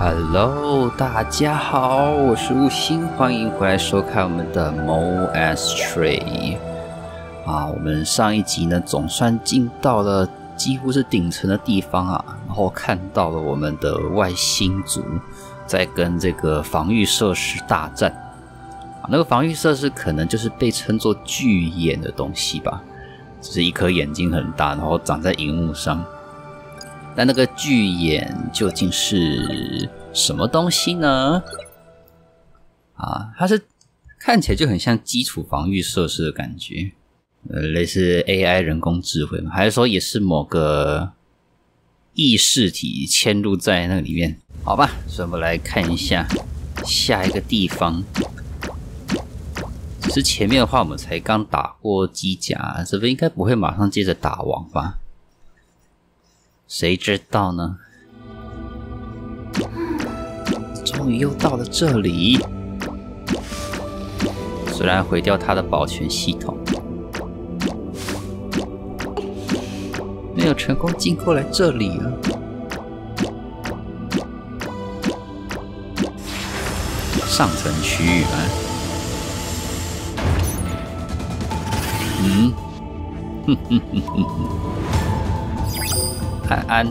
Hello，大家好，我是吴昕，欢迎回来收看我们的 Mo Astray。啊，我们上一集呢，总算进到了几乎是顶层的地方啊，然后看到了我们的外星族在跟这个防御设施大战。啊，那个防御设施可能就是被称作巨眼的东西吧，就是一颗眼睛很大，然后长在荧幕上。那那个巨眼究竟是什么东西呢？啊，它是看起来就很像基础防御设施的感觉，呃，类似 AI 人工智慧吗？还是说也是某个意识体嵌入在那里面？好吧，所以我们来看一下下一个地方。只是前面的话，我们才刚打过机甲，这边应该不会马上接着打王吧？谁知道呢？终于又到了这里，虽然毁掉它的保全系统，没有成功进过来这里啊！上层区域啊，嗯，哼哼哼哼哼。安安，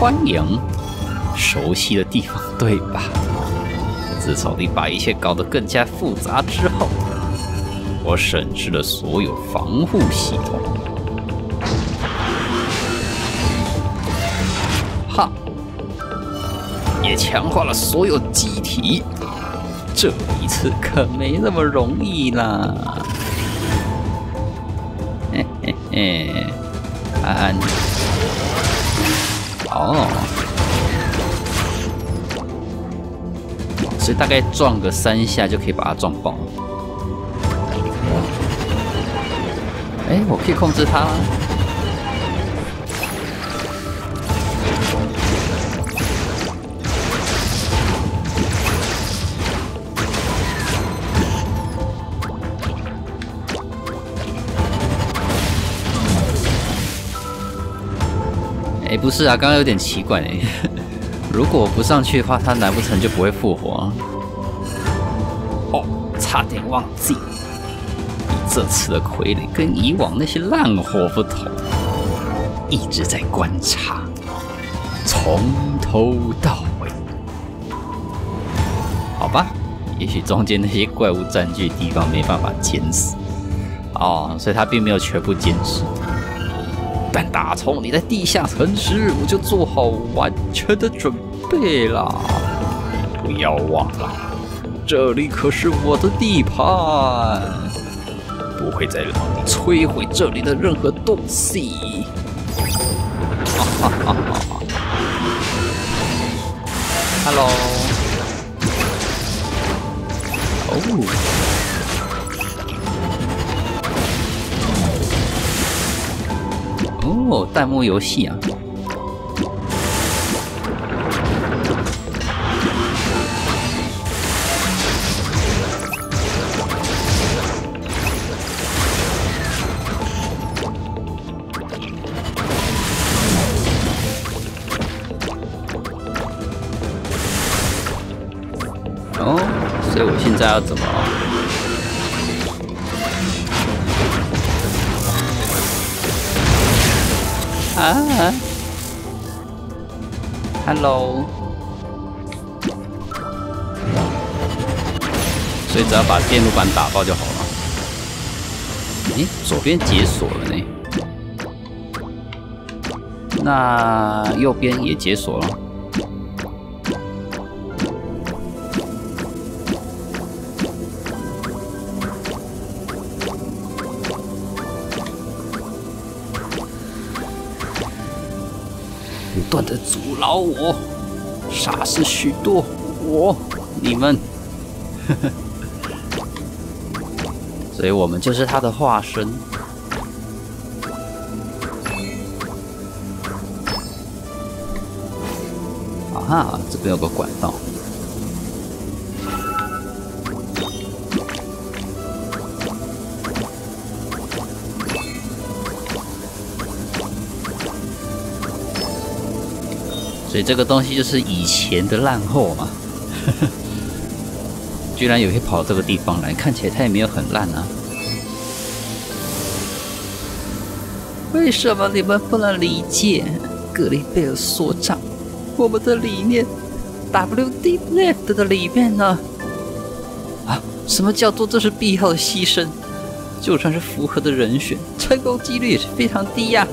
欢迎，熟悉的地方对吧？自从你把一切搞得更加复杂之后，我审视了所有防护系统，哈，也强化了所有机体。这一次可没那么容易啦！嘿嘿嘿。安安，哦，所以大概撞个三下就可以把它撞爆。哎，我可以控制它。不是啊，刚刚有点奇怪哎。如果我不上去的话，他难不成就不会复活？哦，差点忘记，你这次的傀儡跟以往那些烂货不同，一直在观察，从头到尾。好吧，也许中间那些怪物占据地方没办法监视，哦，所以他并没有全部监视。从你在地下城时，我就做好完全的准备了。不要忘了，这里可是我的地盘，不会再让你摧毁这里的任何东西。哈哈哈哈哈！Hello。哦。哦，弹幕游戏啊！哦，所以我现在要怎么？啊，Hello，所以只要把电路板打爆就好了。诶，左边解锁了呢，那右边也解锁了。断的阻挠我，杀死许多。我，你们，所以我们就是他的化身。啊哈，这边有个管道。所以这个东西就是以前的烂货嘛，居然有些跑到这个地方来，看起来它也没有很烂啊。为什么你们不能理解格林贝尔所长我们的理念？W D Left 的里面呢？啊，什么叫做这是必要的牺牲？就算是符合的人选，成功几率也是非常低呀。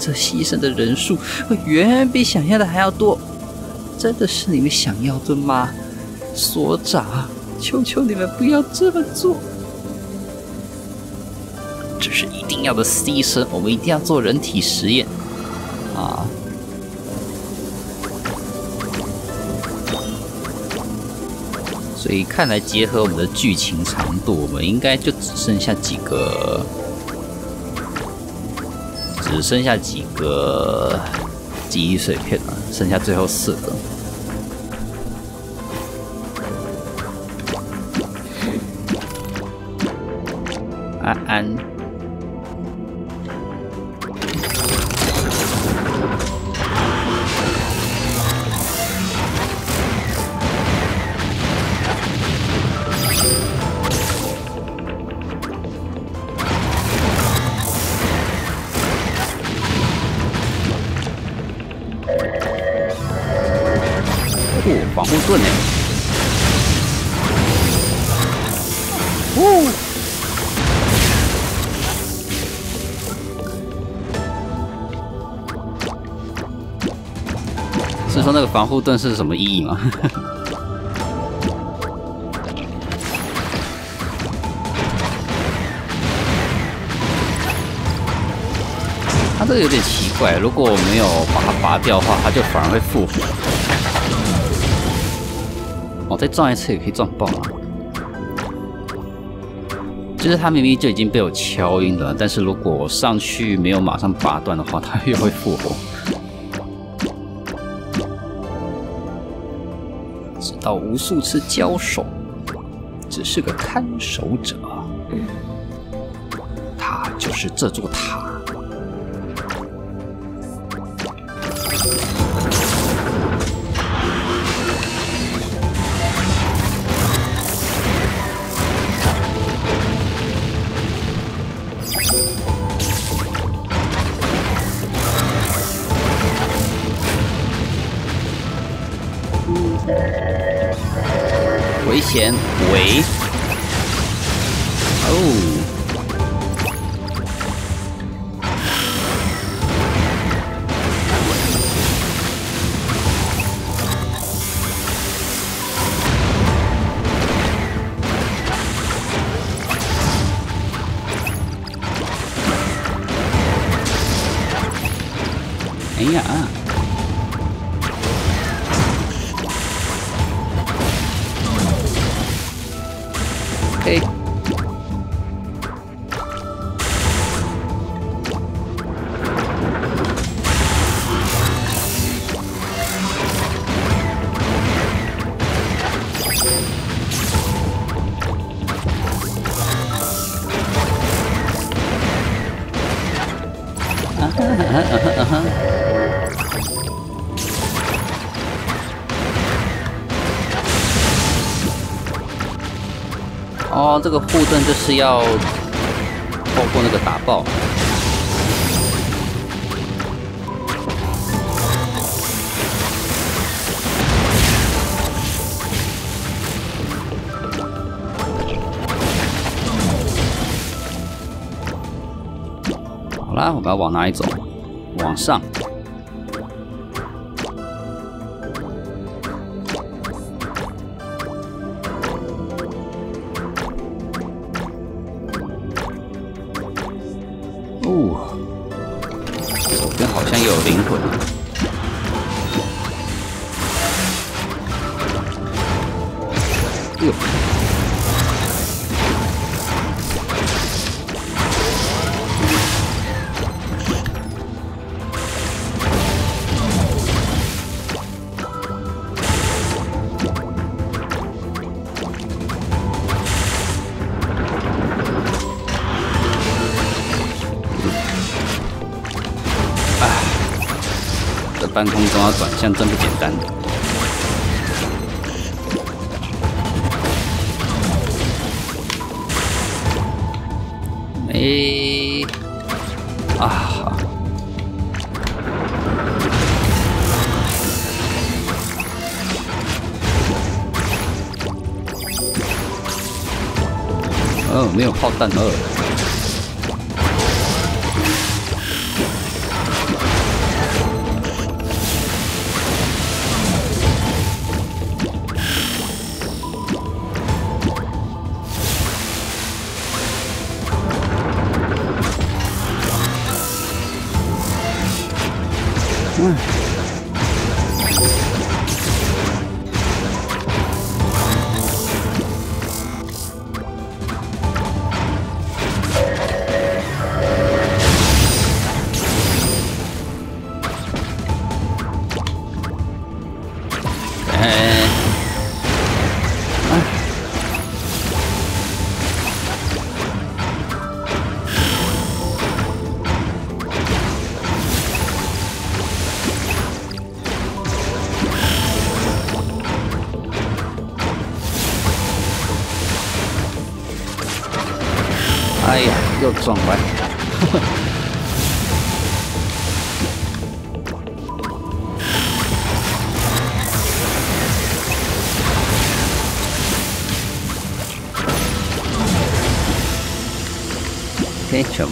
这牺牲的人数会远比想象的还要多。真的是你们想要的吗，所长？求求你们不要这么做。这是一定要的牺牲，我们一定要做人体实验啊！所以看来，结合我们的剧情长度，我们应该就只剩下几个，只剩下几个记忆碎片了，剩下最后四个。安安。护防护盾呢？哦！是说那个防护盾是什么意义吗？它这个有点奇怪，如果我没有把它拔掉的话，它就反而会复活。哦，再撞一次也可以撞爆啊！就是他明明就已经被我敲晕了，但是如果上去没有马上拔断的话，他又会复活。直到无数次交手，只是个看守者，他就是这座塔。危险！哦，这个护盾就是要透过那个打爆。啊，我们要往哪里走？往上。半空中要转向真不简单。没啊！哦，没有炮弹二。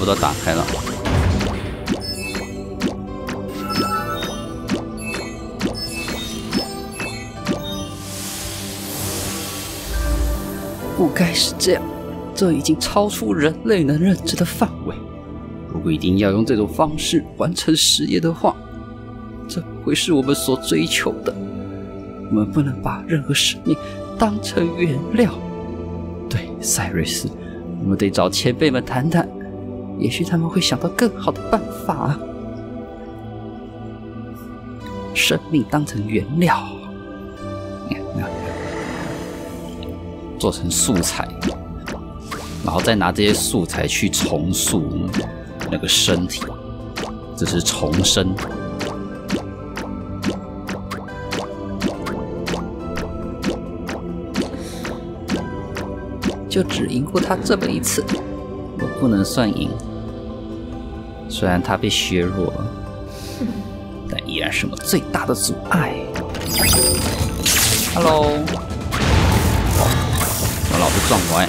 都打开了。不该是这样。这已经超出人类能认知的范围。如果一定要用这种方式完成实验的话，这会是我们所追求的。我们不能把任何生命当成原料。对，赛瑞斯，我们得找前辈们谈谈，也许他们会想到更好的办法。生命当成原料，做成素材。然后再拿这些素材去重塑那个身体，这是重生。就只赢过他这么一次，我不能算赢。虽然他被削弱了，但依然是我最大的阻碍。Hello，我老被撞歪。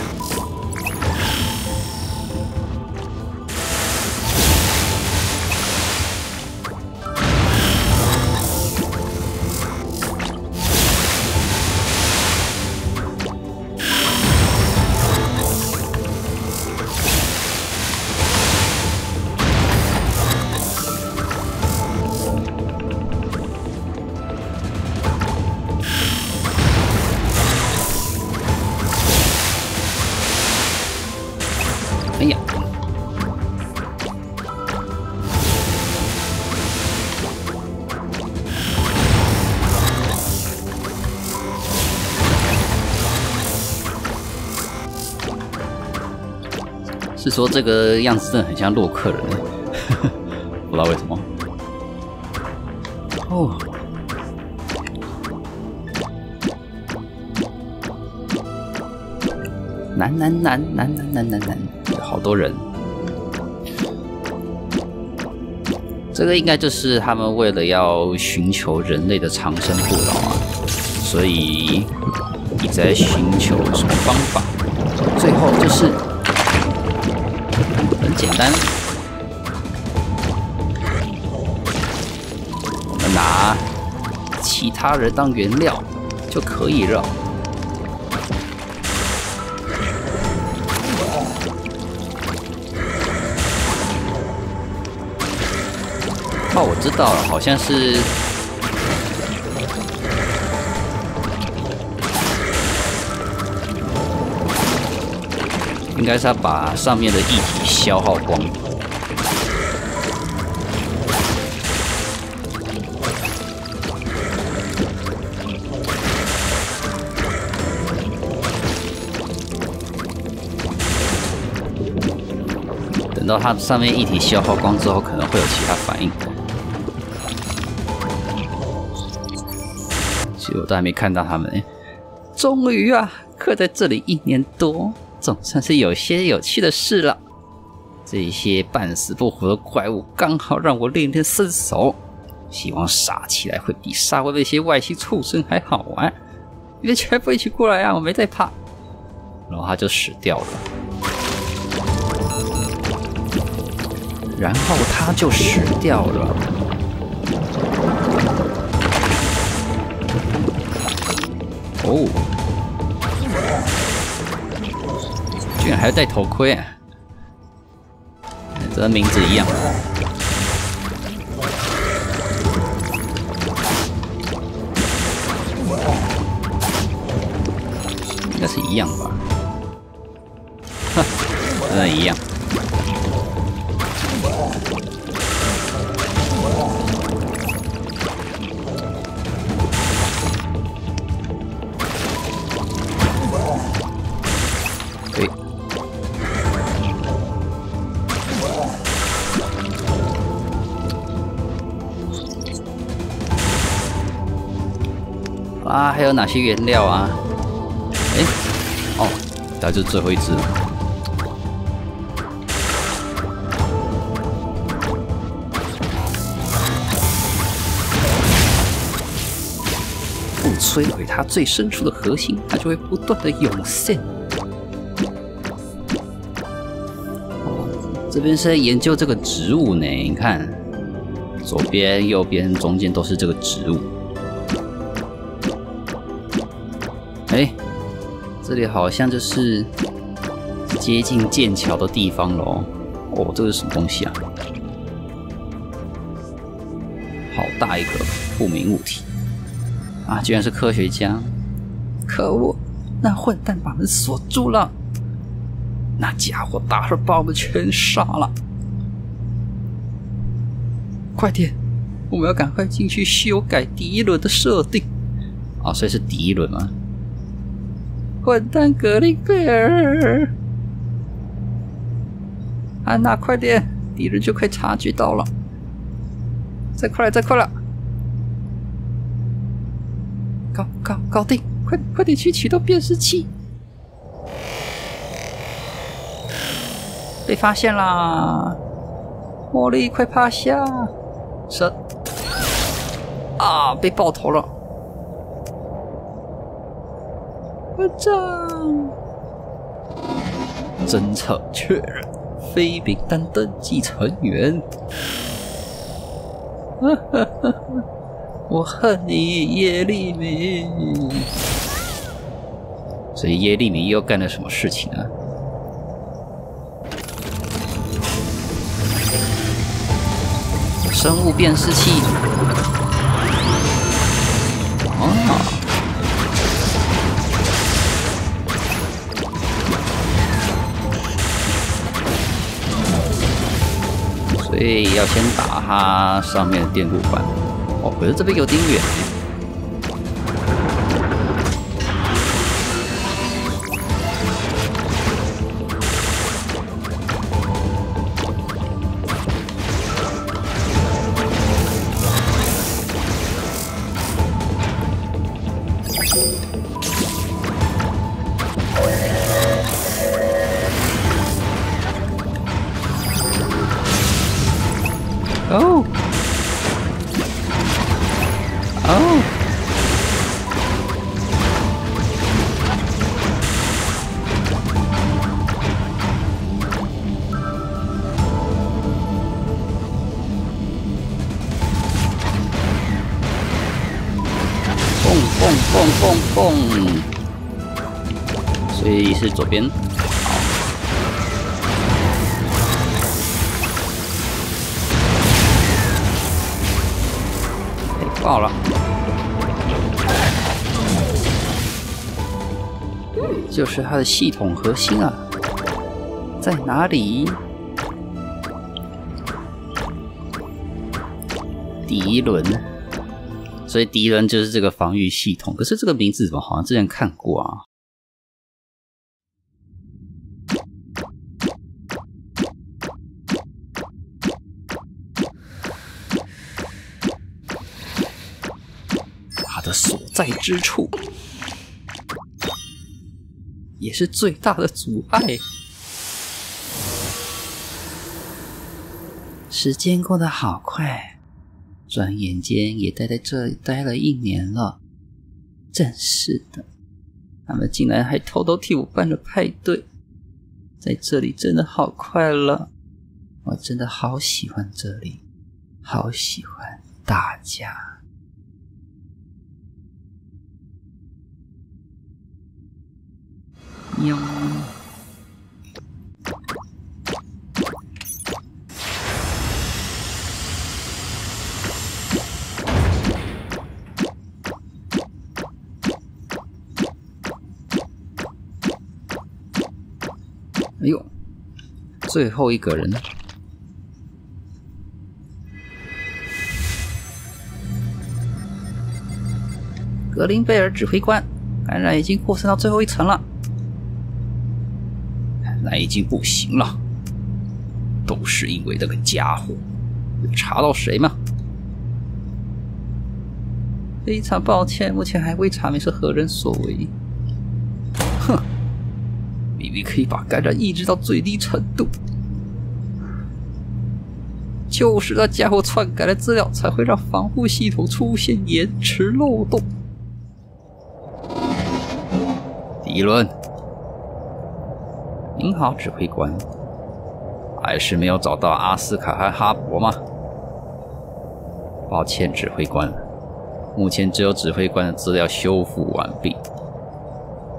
说这个样子真的很像洛克人，不知道为什么。哦，难难难难难难难难，好多人。这个应该就是他们为了要寻求人类的长生不老啊，所以一直在寻求什么方法，最后就是。我们拿其他人当原料就可以了。哦，我知道了，好像是，应该是要把上面的液体。消耗光，等到它上面一体消耗光之后，可能会有其他反应。其实我都还没看到他们。终于啊，刻在这里一年多，总算是有些有趣的事了。这些半死不活的怪物，刚好让我练练身手。希望杀起来会比杀过那些外星畜生还好玩。你们全部一起过来啊！我没在怕。然后他就死掉了。然后他就死掉了。哦，还要戴头盔啊！这名字一样。应该是一样吧？哼，真的一样。有哪些原料啊？哎，哦，那就最后一只。不摧毁它最深处的核心，它就会不断的涌现。这边是在研究这个植物呢。你看，左边、右边、中间都是这个植物。这里好像就是接近剑桥的地方喽。哦，这是什么东西啊？好大一个不明物体啊！居然是科学家！可恶，那混蛋把门锁住了。那家伙大会把我们全杀了。快点，我们要赶快进去修改第一轮的设定。啊，所以是第一轮吗？混蛋格林贝尔！安娜，快点！敌人就快察觉到了。再快了，再快了！搞搞搞定！快快点去启动辨识器！被发现啦！茉莉，快趴下！神！啊！被爆头了！战！侦测确认，非名单登记成员。我恨你，耶利米。所以耶利米又干了什么事情啊？生物辨识器。所以要先打它上面的电路板。哦，可是这边有点远。左边。爆了！就是它的系统核心啊，在哪里？第一轮，所以第一轮就是这个防御系统。可是这个名字怎么好像之前看过啊？在之处，也是最大的阻碍。时间过得好快，转眼间也待在这里待了一年了。真是的，他们竟然还偷偷替我办了派对，在这里真的好快乐，我真的好喜欢这里，好喜欢大家。喵。哎呦，最后一个人，格林贝尔指挥官，感染已经扩散到最后一层了，来已经不行了。都是因为那个家伙，有查到谁吗？非常抱歉，目前还未查明是何人所为。哼。明明可以把感染抑制到最低程度，就是那家伙篡改了资料，才会让防护系统出现延迟漏洞。迪伦，您好，指挥官，还是没有找到阿斯卡和哈勃吗？抱歉，指挥官，目前只有指挥官的资料修复完毕。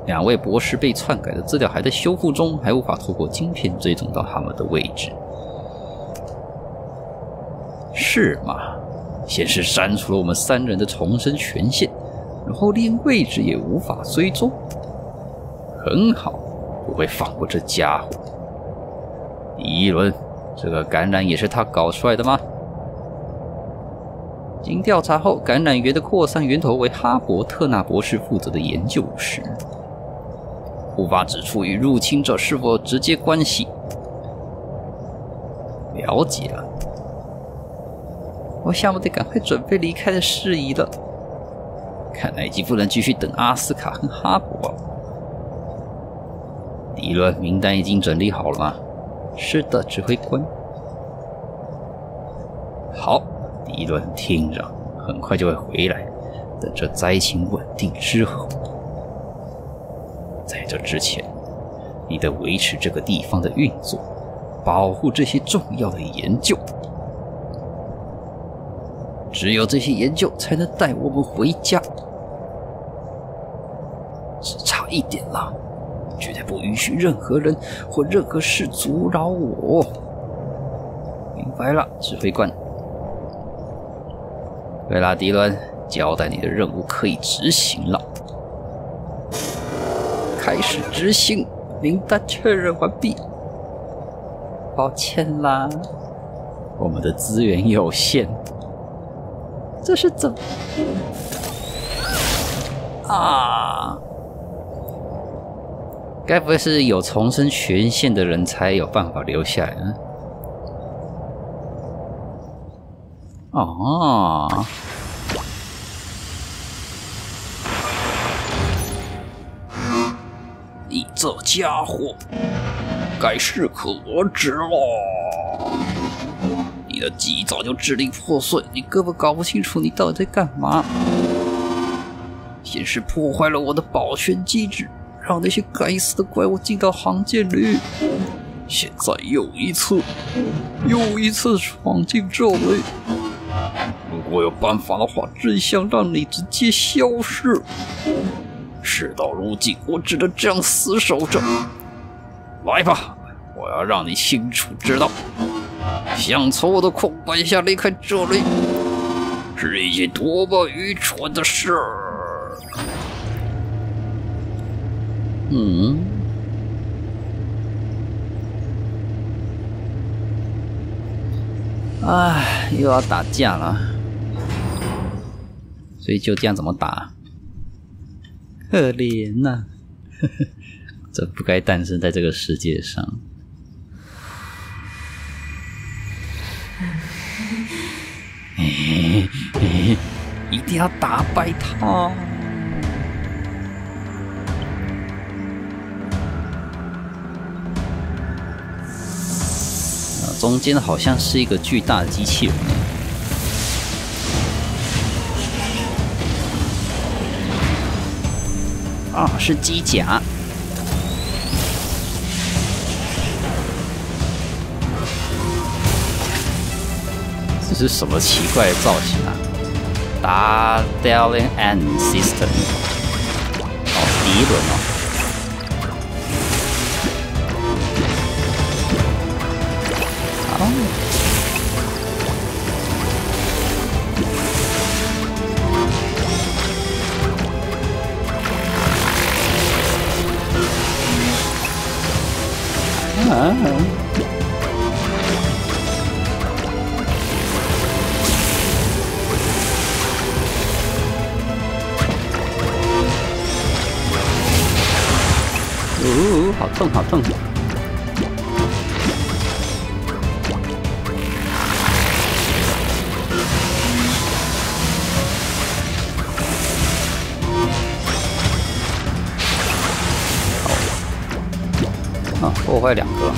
两位博士被篡改的资料还在修复中，还无法透过晶片追踪到他们的位置，是吗？先是删除了我们三人的重生权限，然后连位置也无法追踪。很好，不会放过这家伙。第一轮，这个感染也是他搞出来的吗？经调查后，感染源的扩散源头为哈伯特纳博士负责的研究室。无法指出与入侵者是否直接关系。了解了，我想我得赶快准备离开的事宜了。看来已经不能继续等阿斯卡和哈伯。迪伦，名单已经整理好了吗？是的，指挥官。好，迪伦，听着，很快就会回来。等这灾情稳定之后。在这之前，你得维持这个地方的运作，保护这些重要的研究。只有这些研究才能带我们回家。只差一点了，绝对不允许任何人或任何事阻扰我。明白了，指挥官。维拉迪伦，交代你的任务可以执行了。开始执行，名单确认完毕。抱歉啦，我们的资源有限。这是怎么？啊！该不会是有重生权限的人才有办法留下来呢？哦。你这家伙，该适可而止了。你的记忆早就支离破碎，你根本搞不清楚你到底在干嘛。先是破坏了我的保全机制，让那些该死的怪物进到航舰里，现在又一次，又一次闯进这里。如果有办法的话，真想让你直接消失。事到如今，我只能这样死守着。来吧，我要让你清楚知道，想从我的控管下离开这里，是一件多么愚蠢的事。嗯，哎，又要打架了，所以就这样怎么打？可怜呐，这不该诞生在这个世界上。一定要打败他。中间好像是一个巨大的机器人。啊，是机甲。这是什么奇怪的造型啊？达 Delin and System。哦，第一轮哦。啊！哦，好痛，好痛！破坏两个，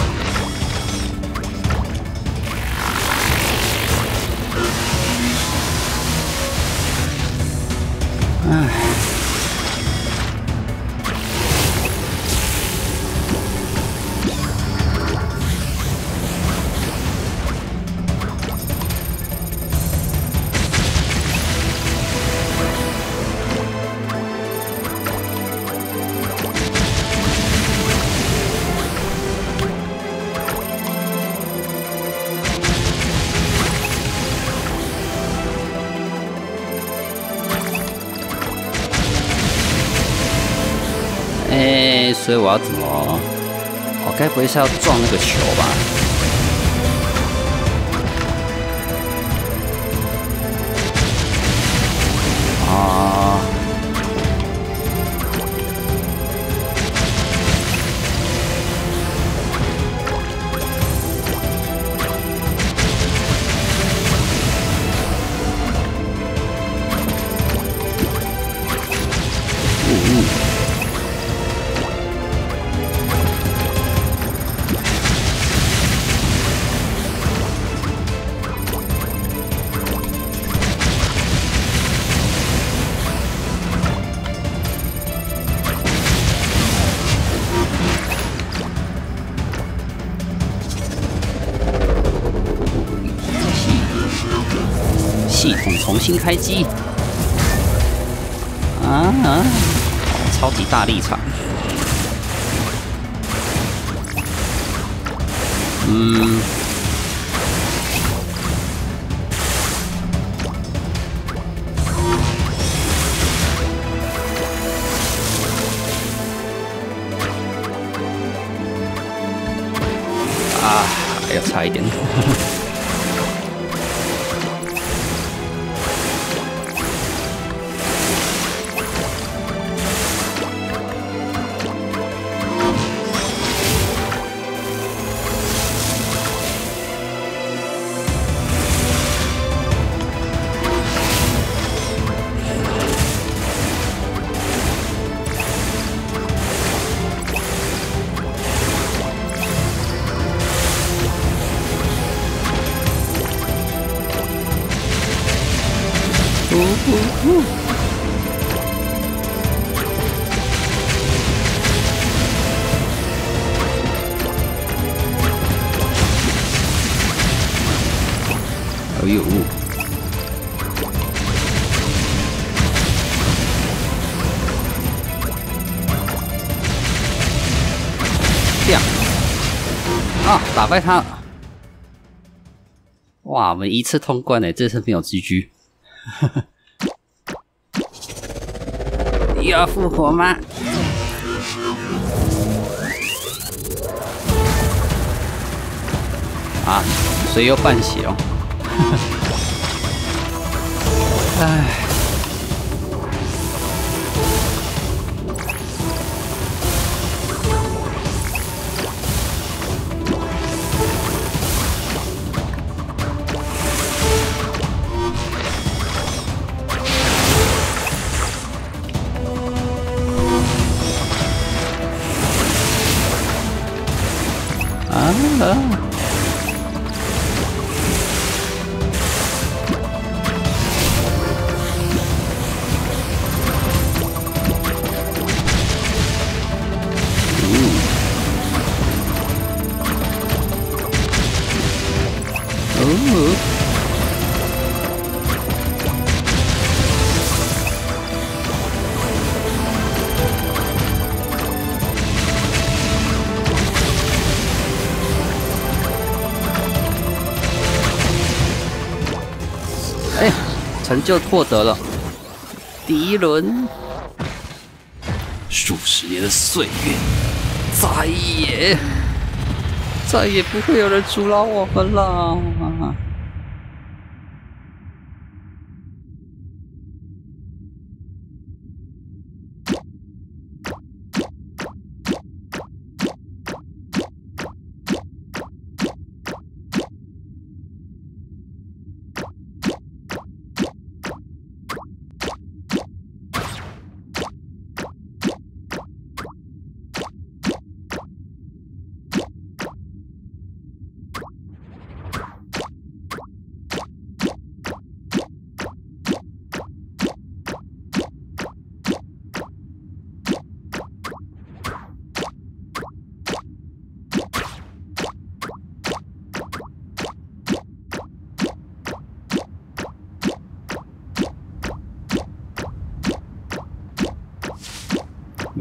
不会是要撞那个球吧？新开机啊啊！超级大立场，嗯，啊，哎呀，差一点。啊，打败他！哇，我们一次通关呢，这次没有 GG。要复活吗？啊，所以又半血哦。唉。成就获得了第一轮，数十年的岁月，再也再也不会有人阻挠我们了。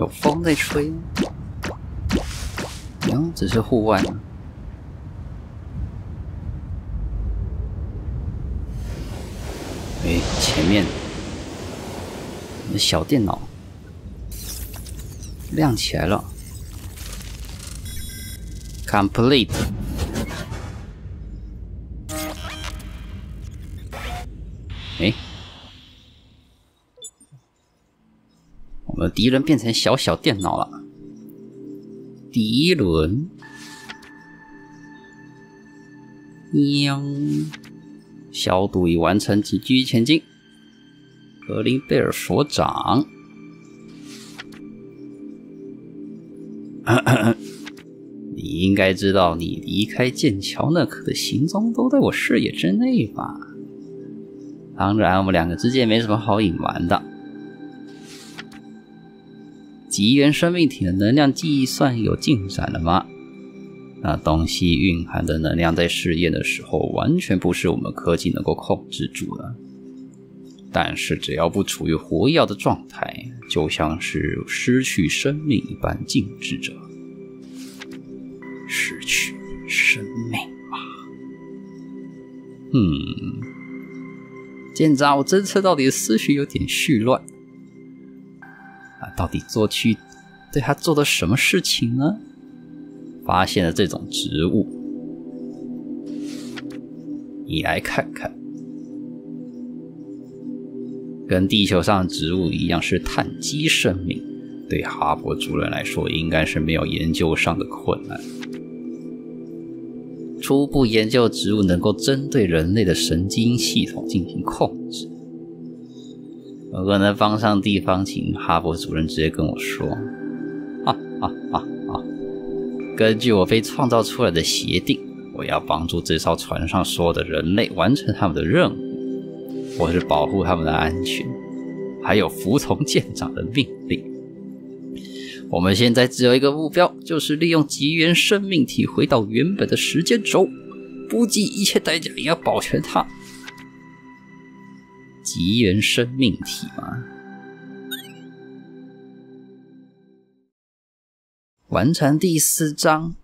有风在吹，嗯，只是户外。哎，前面小电脑亮起来了，complete。我敌人变成小小电脑了。第一轮，喵，消毒已完成，请继续前进。格林贝尔所长，你应该知道，你离开剑桥那刻的行踪都在我视野之内吧？当然，我们两个之间没什么好隐瞒的。极元生命体的能量计算有进展了吗？那东西蕴含的能量在试验的时候，完全不是我们科技能够控制住的。但是只要不处于活跃的状态，就像是失去生命一般静止着。失去生命吧。嗯，舰长，侦测到你的思绪有点絮乱。到底做去对他做的什么事情呢？发现了这种植物，你来看看，跟地球上的植物一样是碳基生命，对哈勃主人来说应该是没有研究上的困难。初步研究植物能够针对人类的神经系统进行控制。如果能帮上地方，请哈勃主任直接跟我说。啊啊啊啊！根据我被创造出来的协定，我要帮助这艘船上所有的人类完成他们的任务，我是保护他们的安全，还有服从舰长的命令。我们现在只有一个目标，就是利用极元生命体回到原本的时间轴，不计一切代价也要保全它。极元生命体吗？完成第四章，